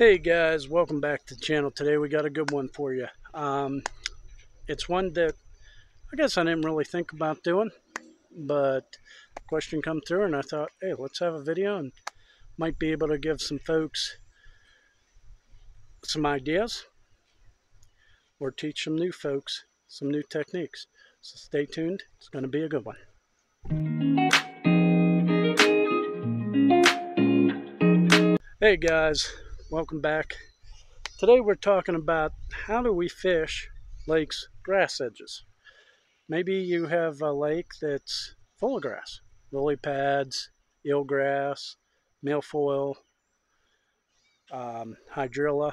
Hey guys, welcome back to the channel. Today we got a good one for you. Um, it's one that I guess I didn't really think about doing, but question come through and I thought, hey, let's have a video and might be able to give some folks some ideas or teach some new folks some new techniques. So stay tuned. It's going to be a good one. Hey guys, welcome back. Today we're talking about how do we fish lakes grass edges. Maybe you have a lake that's full of grass, lily pads, eelgrass, milfoil, um, hydrilla,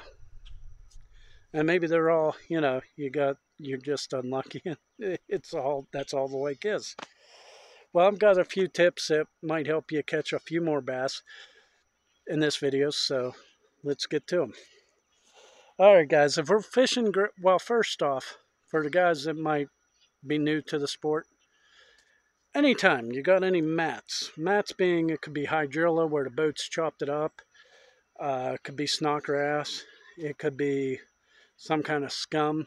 and maybe they're all, you know, you got, you're just unlucky it's all, that's all the lake is. Well, I've got a few tips that might help you catch a few more bass in this video, so let's get to them. All right, guys, if we're fishing, well, first off, for the guys that might be new to the sport, anytime you got any mats, mats being, it could be hydrilla where the boat's chopped it up, uh, it could be snodgrass, it could be some kind of scum,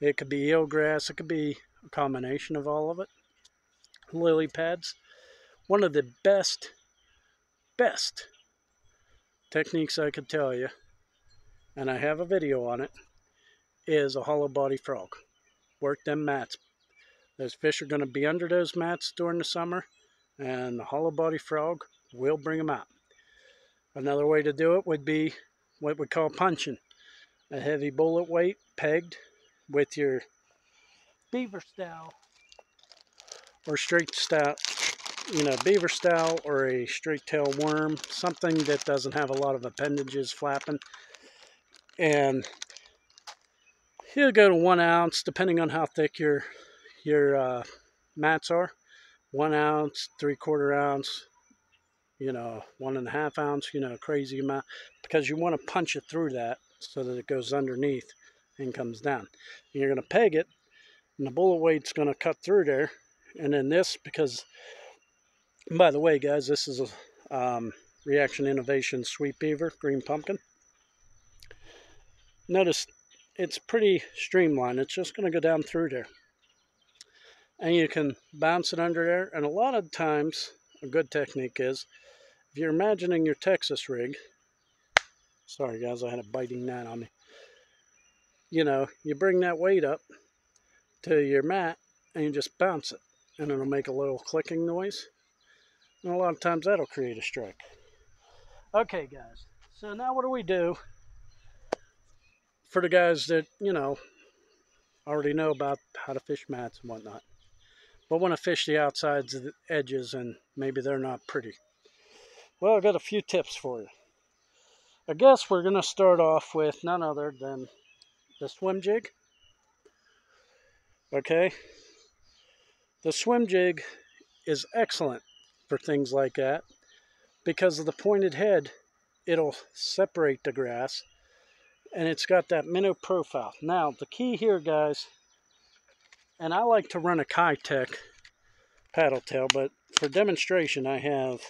it could be eelgrass, it could be a combination of all of it, lily pads. One of the best, best techniques I could tell you, and I have a video on it, is a hollow body frog. Work them mats. Those fish are going to be under those mats during the summer, and the hollow body frog will bring them out. Another way to do it would be what we call punching. A heavy bullet weight pegged with your beaver style or straight style you know, beaver style or a straight tail worm, something that doesn't have a lot of appendages flapping. And he'll go to one ounce, depending on how thick your your uh, mats are. One ounce, three quarter ounce, you know, one and a half ounce, you know, crazy amount, because you want to punch it through that so that it goes underneath and comes down. And you're going to peg it, and the bullet weight's going to cut through there. And then this, because and by the way, guys, this is a um, Reaction Innovation Sweet Beaver Green Pumpkin. Notice it's pretty streamlined. It's just going to go down through there. And you can bounce it under there. And a lot of times, a good technique is, if you're imagining your Texas rig, sorry guys, I had a biting gnat on me. You know, you bring that weight up to your mat and you just bounce it. And it'll make a little clicking noise. And a lot of times that'll create a strike. Okay, guys. So now what do we do for the guys that, you know, already know about how to fish mats and whatnot, but want to fish the outsides of the edges and maybe they're not pretty? Well, I've got a few tips for you. I guess we're going to start off with none other than the swim jig. Okay? The swim jig is excellent for things like that. Because of the pointed head, it'll separate the grass and it's got that minnow profile. Now, the key here, guys, and I like to run a Keitech paddle tail, but for demonstration, I have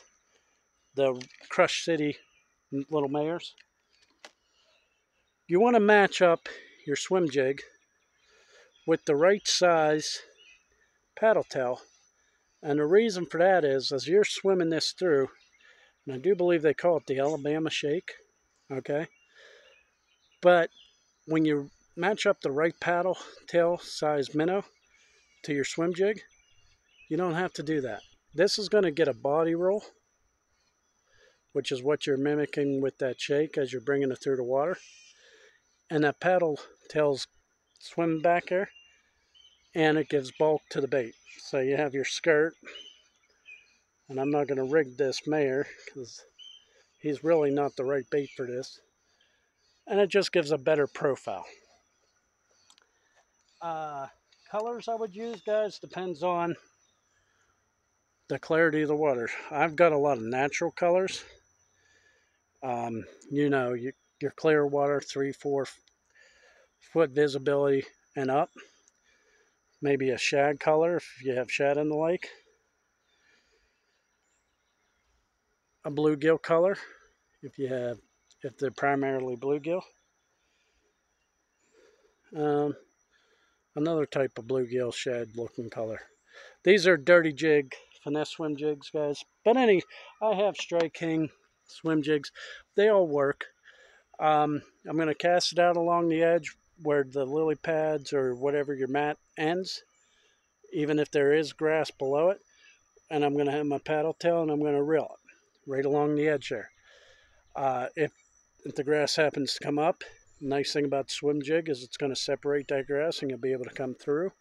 the Crush City Little Mayors. You want to match up your swim jig with the right size paddle tail and the reason for that is, as you're swimming this through, and I do believe they call it the Alabama Shake, okay? But when you match up the right paddle tail size minnow to your swim jig, you don't have to do that. This is going to get a body roll, which is what you're mimicking with that shake as you're bringing it through the water. And that paddle tail's swim back there and it gives bulk to the bait. So you have your skirt, and I'm not going to rig this mayor because he's really not the right bait for this. And it just gives a better profile. Uh, colors I would use, guys, depends on the clarity of the water. I've got a lot of natural colors. Um, you know, you, your clear water, three, four foot visibility and up maybe a shad color if you have shad in the lake. A bluegill color if you have if they're primarily bluegill. Um, another type of bluegill shad looking color. These are dirty jig, finesse swim jigs, guys. But any, I have Strike King swim jigs. They all work. Um, I'm going to cast it out along the edge where the lily pads or whatever your mat ends, even if there is grass below it. And I'm going to have my paddle tail and I'm going to reel it right along the edge there. Uh, if, if the grass happens to come up, nice thing about swim jig is it's going to separate that grass and you'll be able to come through.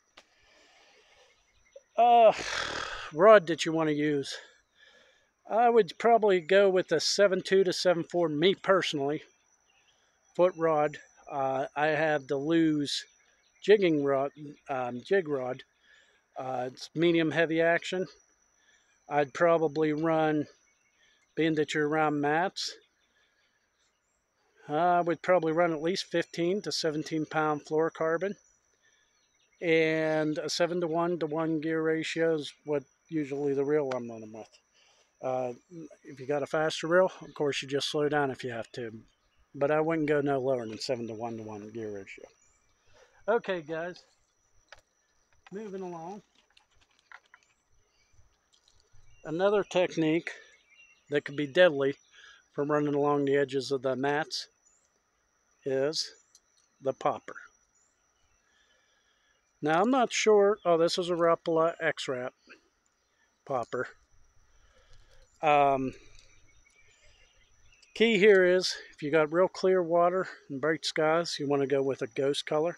Uh, rod that you want to use. I would probably go with a 7.2 to 7.4, me personally, foot rod. Uh, I have the Lew's jigging rod, um, jig rod. Uh, it's medium heavy action. I'd probably run, being that you're around mats, I would probably run at least 15 to 17 pound fluorocarbon. And a 7 to 1 to 1 gear ratio is what usually the reel I'm running with. Uh, if you got a faster reel, of course you just slow down if you have to. But I wouldn't go no lower than 7 to 1 to 1 gear ratio. Okay, guys. Moving along. Another technique that could be deadly from running along the edges of the mats is the popper. Now I'm not sure, oh this is a Rapala X-Rap popper. Um, key here is if you got real clear water and bright skies, you want to go with a ghost color.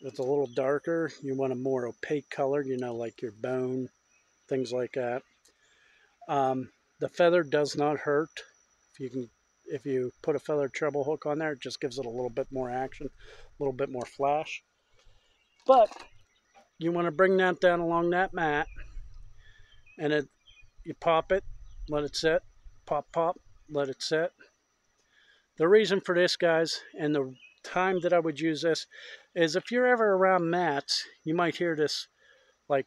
If it's a little darker, you want a more opaque color, you know, like your bone, things like that. Um, the feather does not hurt. If you can if you put a feather treble hook on there, it just gives it a little bit more action, a little bit more flash. But you want to bring that down along that mat, and it, you pop it, let it sit, pop, pop, let it sit. The reason for this, guys, and the time that I would use this, is if you're ever around mats, you might hear this like,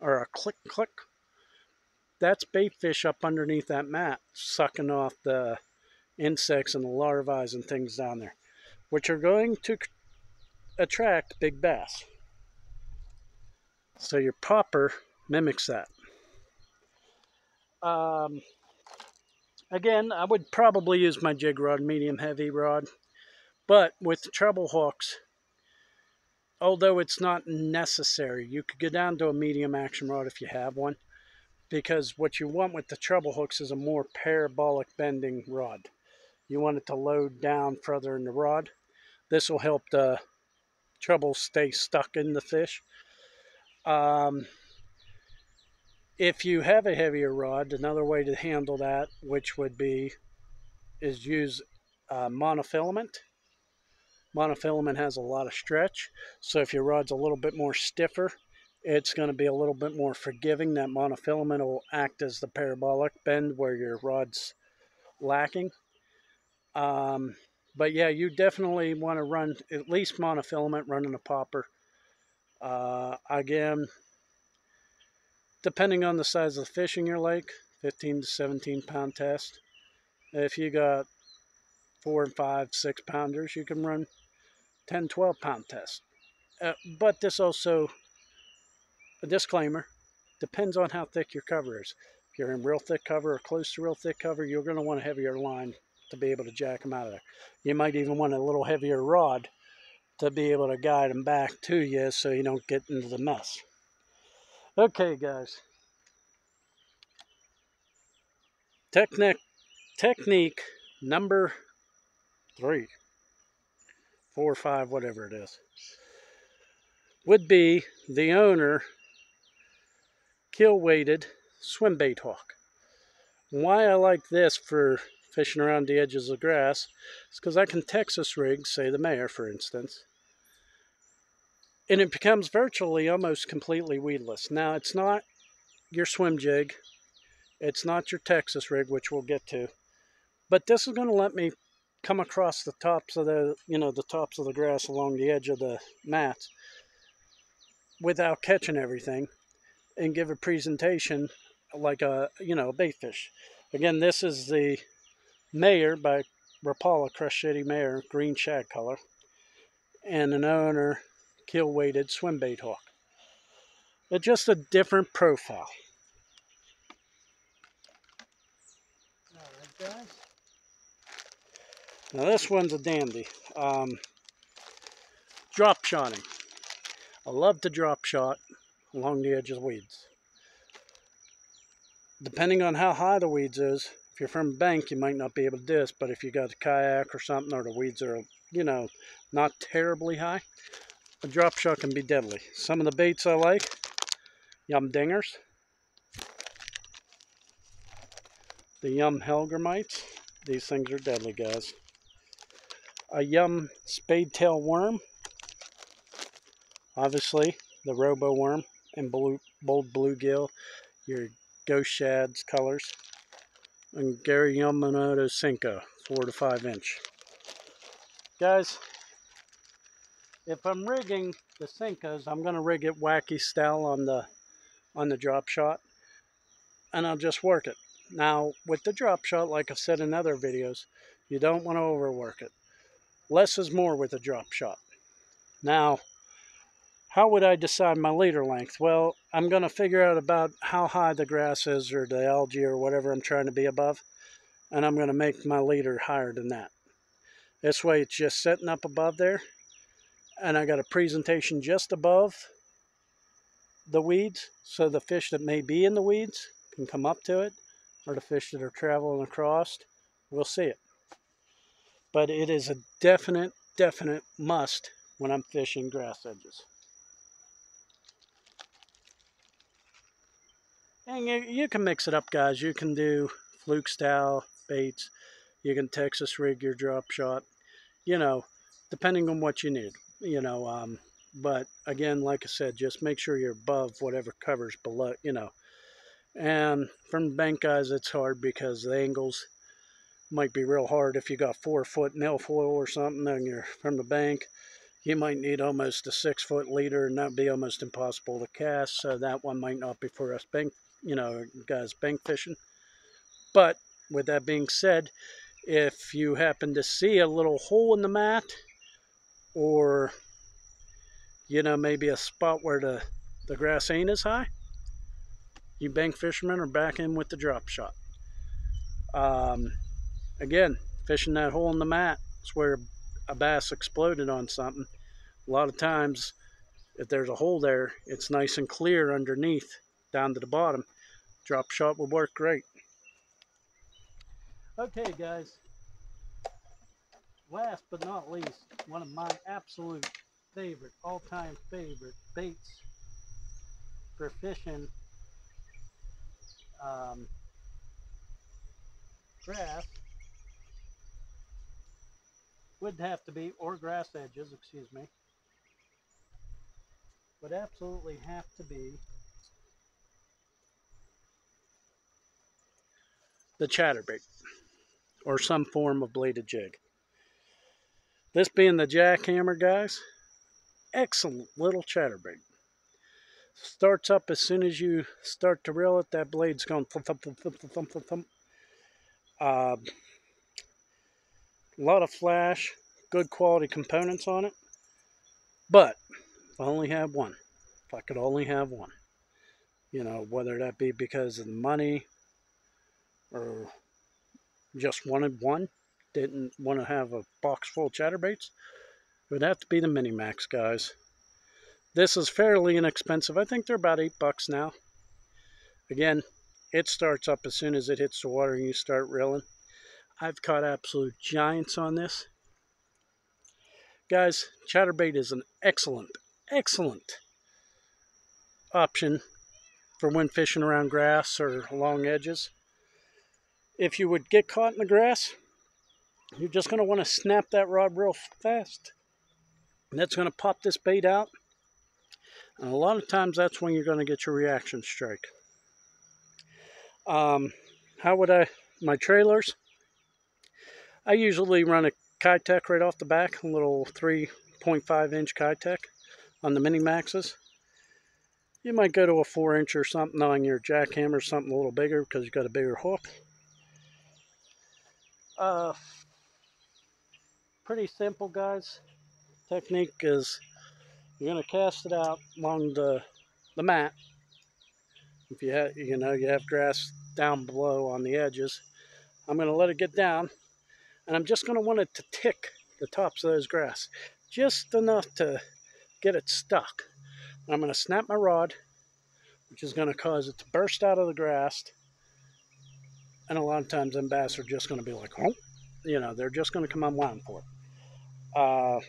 or a click, click, that's bait fish up underneath that mat sucking off the insects and the larvae and things down there, which are going to attract big bass. So your popper mimics that. Um, again, I would probably use my jig rod, medium heavy rod, but with treble hooks, although it's not necessary, you could go down to a medium action rod if you have one because what you want with the treble hooks is a more parabolic bending rod. You want it to load down further in the rod. This will help the treble stay stuck in the fish. Um, if you have a heavier rod, another way to handle that, which would be, is use uh, monofilament. Monofilament has a lot of stretch, so if your rod's a little bit more stiffer, it's going to be a little bit more forgiving. That monofilament will act as the parabolic bend where your rod's lacking. Um, but yeah, you definitely want to run at least monofilament running a popper. Uh, again, depending on the size of the fish in your lake, 15 to 17 pound test. If you got four and five, six pounders, you can run 10, 12 pound test. Uh, but this also a disclaimer, depends on how thick your cover is. If you're in real thick cover or close to real thick cover, you're going to want a heavier line to be able to jack them out of there. You might even want a little heavier rod to be able to guide them back to you so you don't get into the mess. Okay, guys. Technique, technique number three, four, five, whatever it is, would be the owner keel weighted swim bait hook. Why I like this for fishing around the edges of grass is because I can Texas rig, say the Mayor for instance, and it becomes virtually almost completely weedless. Now it's not your swim jig, it's not your Texas rig, which we'll get to, but this is going to let me come across the tops of the, you know, the tops of the grass along the edge of the mats without catching everything and give a presentation like a, you know, a bait fish. Again, this is the Mayor by Rapala Crush City Mayor, green shad color, and an owner keel weighted swim bait hook. It's just a different profile. Now this one's a dandy. Um, drop shotting. I love to drop shot along the edge of the weeds. Depending on how high the weeds is, if you're from a bank, you might not be able to do this, but if you got a kayak or something, or the weeds are, you know, not terribly high, a drop shot can be deadly. Some of the baits I like, Yum Dingers, the Yum hellgrammites. These things are deadly, guys. A Yum Spade Tail Worm. Obviously, the Roboworm and blue, Bold Bluegill, your Ghost Shads colors and Gary Yamamoto Senko, 4 to 5 inch. Guys, if I'm rigging the Senkos, I'm going to rig it wacky style on the on the drop shot and I'll just work it. Now, with the drop shot, like I've said in other videos, you don't want to overwork it. Less is more with a drop shot. Now, how would I decide my leader length? Well, I'm going to figure out about how high the grass is or the algae or whatever I'm trying to be above. And I'm going to make my leader higher than that. This way it's just sitting up above there. And I got a presentation just above the weeds. So the fish that may be in the weeds can come up to it. Or the fish that are traveling across will see it. But it is a definite, definite must when I'm fishing grass edges. And you, you can mix it up, guys. You can do fluke style baits. You can Texas rig your drop shot. You know, depending on what you need. You know, um, but again, like I said, just make sure you're above whatever covers below, you know. And from bank guys, it's hard because the angles might be real hard. If you got four foot milfoil or something and you're from the bank, you might need almost a six foot leader and that'd be almost impossible to cast. So that one might not be for us bank you know, guys bank fishing. But with that being said, if you happen to see a little hole in the mat or, you know, maybe a spot where the, the grass ain't as high, you bank fishermen are back in with the drop shot. Um, again, fishing that hole in the mat is where a bass exploded on something. A lot of times, if there's a hole there, it's nice and clear underneath down to the bottom. Drop shot will work great. Okay guys, last but not least, one of my absolute favorite, all-time favorite baits for fishing um, grass would have to be, or grass edges, excuse me, would absolutely have to be the chatterbait or some form of bladed jig. This being the jackhammer, guys, excellent little chatterbait. Starts up as soon as you start to reel it, that blade's going thump, thump, thump, thump, thump, thump, thump. Uh, a lot of flash, good quality components on it. But I only have one, if I could only have one, you know, whether that be because of the money or just wanted one, didn't want to have a box full of chatterbaits, it would have to be the Mini Max, guys. This is fairly inexpensive. I think they're about eight bucks now. Again, it starts up as soon as it hits the water and you start reeling. I've caught absolute giants on this. Guys, chatterbait is an excellent, excellent option for when fishing around grass or along edges if you would get caught in the grass, you're just going to want to snap that rod real fast. And that's going to pop this bait out. And a lot of times that's when you're going to get your reaction strike. Um, how would I, my trailers? I usually run a Keitech right off the back, a little 3.5 inch Keitech on the Mini Maxes. You might go to a 4 inch or something on your jackhammer, something a little bigger because you've got a bigger hook. Uh, pretty simple, guys. Technique is you're going to cast it out along the, the mat. If you have, you know, you have grass down below on the edges. I'm going to let it get down, and I'm just going to want it to tick the tops of those grass, just enough to get it stuck. I'm going to snap my rod, which is going to cause it to burst out of the grass. And a lot of times them bass are just going to be like, oh, you know, they're just going to come unwound for it. Uh,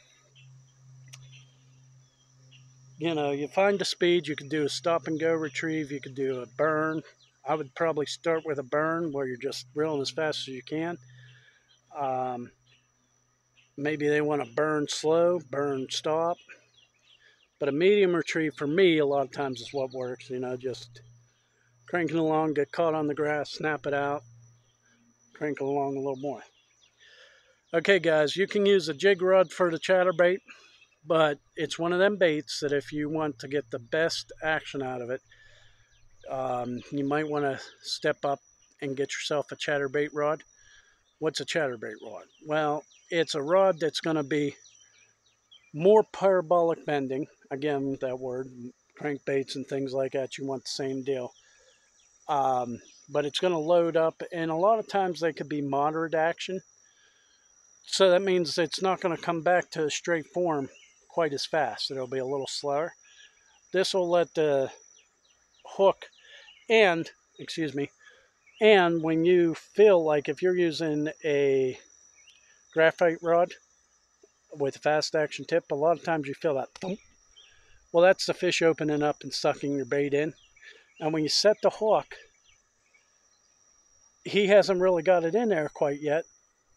you know, you find the speed, you could do a stop and go retrieve, you could do a burn. I would probably start with a burn where you're just reeling as fast as you can. Um, maybe they want to burn slow, burn stop. But a medium retrieve for me, a lot of times is what works, you know, just cranking along, get caught on the grass, snap it out, crank along a little more. Okay guys, you can use a jig rod for the chatterbait but it's one of them baits that if you want to get the best action out of it, um, you might want to step up and get yourself a chatterbait rod. What's a chatterbait rod? Well, it's a rod that's going to be more parabolic bending. Again, that word, crankbaits and things like that, you want the same deal. Um, but it's going to load up, and a lot of times they could be moderate action. So that means it's not going to come back to a straight form quite as fast. It'll be a little slower. This will let the hook and, excuse me, and when you feel like if you're using a graphite rod with a fast action tip, a lot of times you feel that thump. Well, that's the fish opening up and sucking your bait in. And when you set the hook, he hasn't really got it in there quite yet.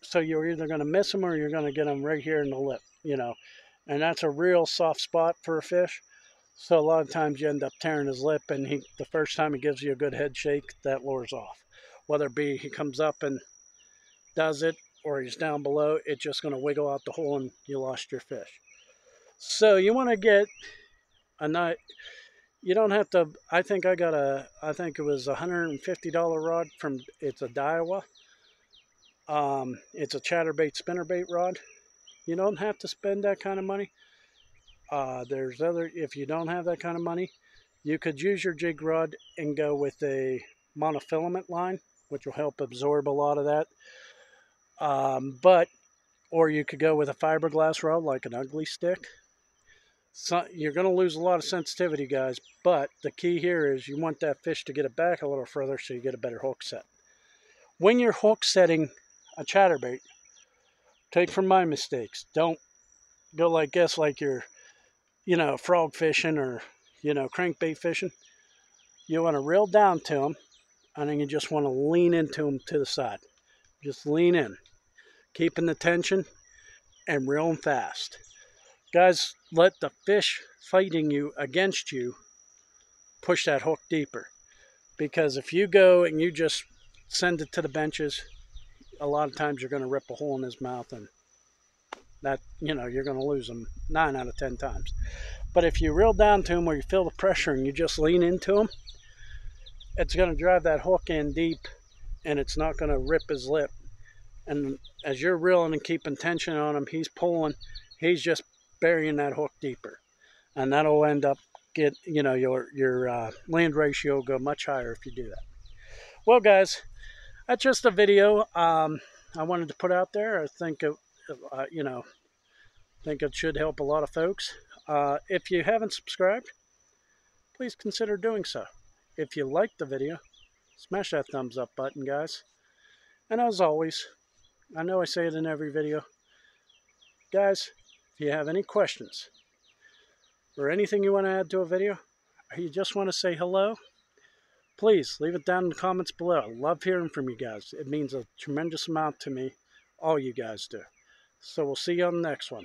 So you're either going to miss them or you're going to get them right here in the lip, you know and that's a real soft spot for a fish. So a lot of times you end up tearing his lip, and he the first time he gives you a good head shake, that lures off. Whether it be he comes up and does it, or he's down below, it's just going to wiggle out the hole, and you lost your fish. So you want to get a night. You don't have to. I think I got a. I think it was a hundred and fifty dollar rod from. It's a Daiwa. Um, it's a chatterbait spinnerbait rod. You don't have to spend that kind of money. Uh, there's other, if you don't have that kind of money, you could use your jig rod and go with a monofilament line, which will help absorb a lot of that. Um, but, or you could go with a fiberglass rod like an Ugly Stik. So you're going to lose a lot of sensitivity, guys, but the key here is you want that fish to get it back a little further so you get a better hook set. When you're hook setting a chatterbait, Take from my mistakes. Don't go like guess like you're, you know, frog fishing or, you know, crankbait fishing. You want to reel down to them, and then you just want to lean into them to the side. Just lean in, keeping the tension and reel reeling fast. Guys, let the fish fighting you against you push that hook deeper. Because if you go and you just send it to the benches, a lot of times you're going to rip a hole in his mouth and that, you know, you're going to lose him nine out of 10 times. But if you reel down to him where you feel the pressure and you just lean into him, it's going to drive that hook in deep and it's not going to rip his lip. And as you're reeling and keeping tension on him, he's pulling, he's just burying that hook deeper. And that'll end up get, you know, your, your uh, land ratio go much higher if you do that. Well, guys, that's just a video um, I wanted to put out there. I think it, uh, you know, think it should help a lot of folks. Uh, if you haven't subscribed, please consider doing so. If you liked the video, smash that thumbs up button, guys. And as always, I know I say it in every video, guys, if you have any questions or anything you want to add to a video, or you just want to say hello, please leave it down in the comments below. I love hearing from you guys. It means a tremendous amount to me. All you guys do. So we'll see you on the next one.